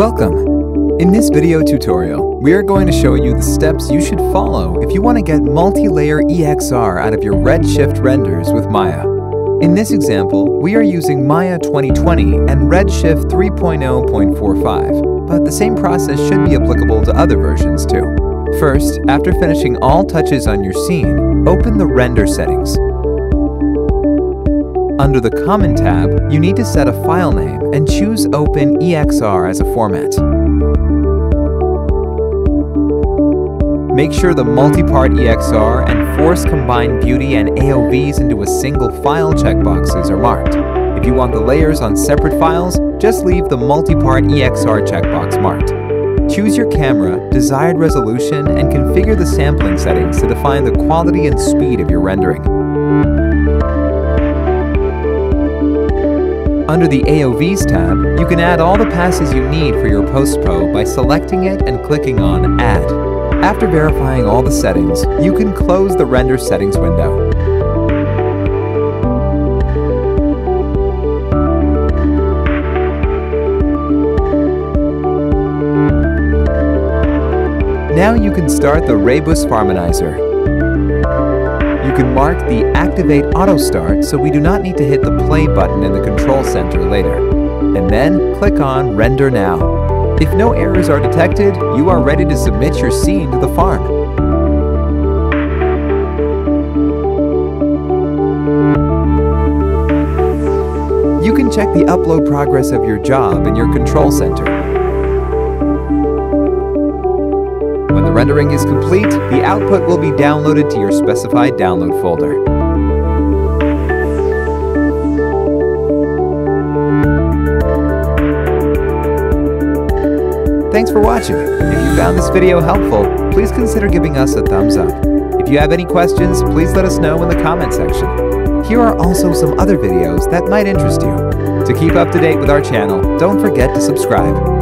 Welcome! In this video tutorial, we are going to show you the steps you should follow if you want to get multi-layer EXR out of your Redshift renders with Maya. In this example, we are using Maya 2020 and Redshift 3.0.45, but the same process should be applicable to other versions too. First, after finishing all touches on your scene, open the Render settings. Under the Common tab, you need to set a file name and choose Open EXR as a format. Make sure the multi-part EXR and Force Combine Beauty and AOVs into a single file checkboxes are marked. If you want the layers on separate files, just leave the multi-part EXR checkbox marked. Choose your camera, desired resolution, and configure the sampling settings to define the quality and speed of your rendering. Under the AOVs tab, you can add all the passes you need for your post-pro by selecting it and clicking on Add. After verifying all the settings, you can close the Render Settings window. Now you can start the Rebus Farminizer. Can mark the Activate Auto Start so we do not need to hit the play button in the control center later. And then click on Render Now. If no errors are detected, you are ready to submit your scene to the farm. You can check the upload progress of your job in your control center. The rendering is complete, the output will be downloaded to your specified download folder. Thanks for watching. If you found this video helpful, please consider giving us a thumbs up. If you have any questions, please let us know in the comment section. Here are also some other videos that might interest you. To keep up to date with our channel, don't forget to subscribe.